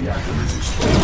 reactor is exploding.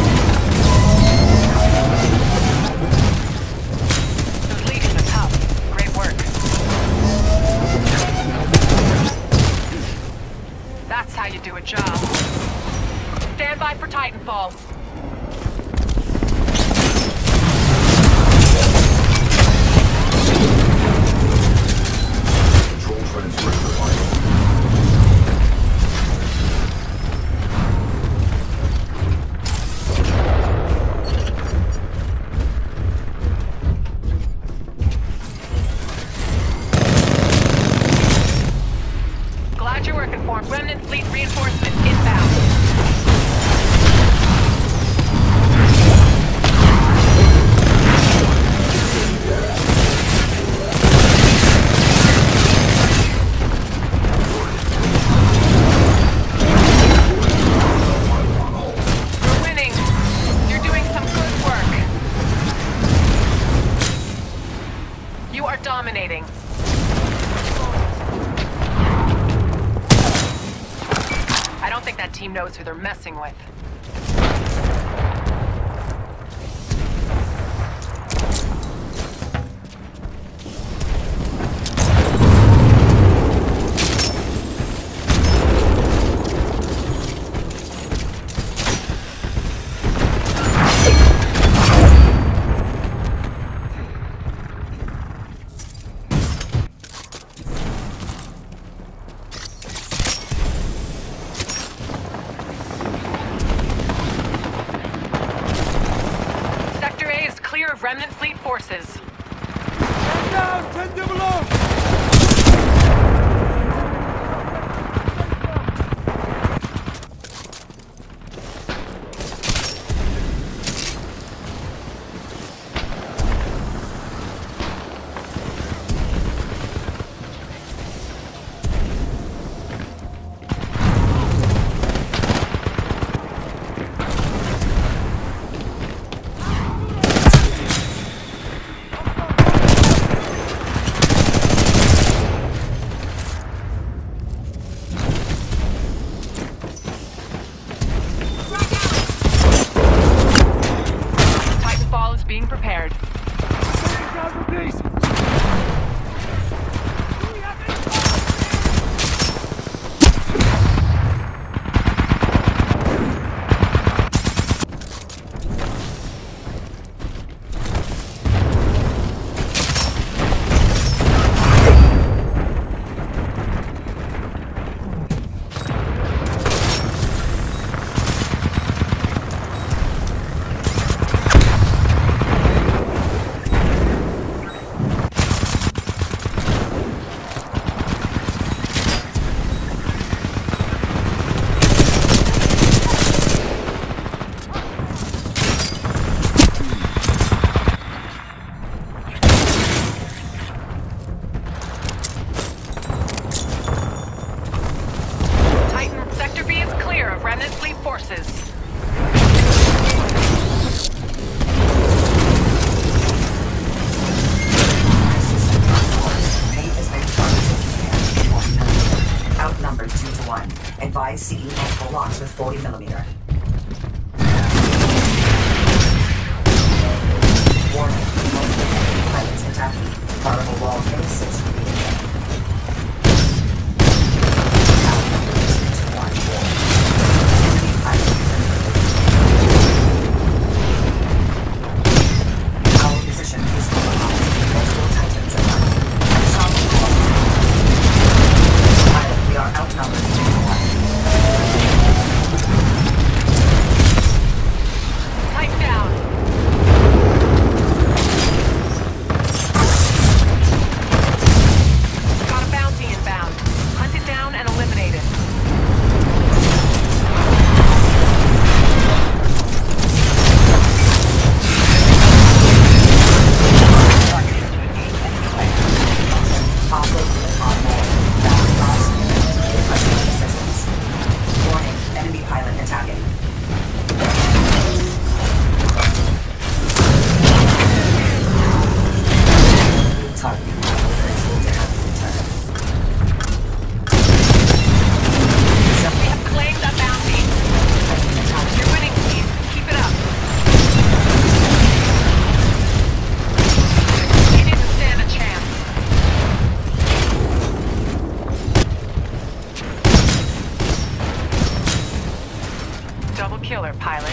Remnant fleet forces. Ten down! Ten down below! friendly forces. Outnumbered 2 to 1. Advise seeking multiple locks with 40 millimeter. double killer, pilot.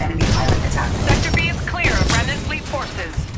Enemy pilot attack. Sector B is clear of remnant fleet forces.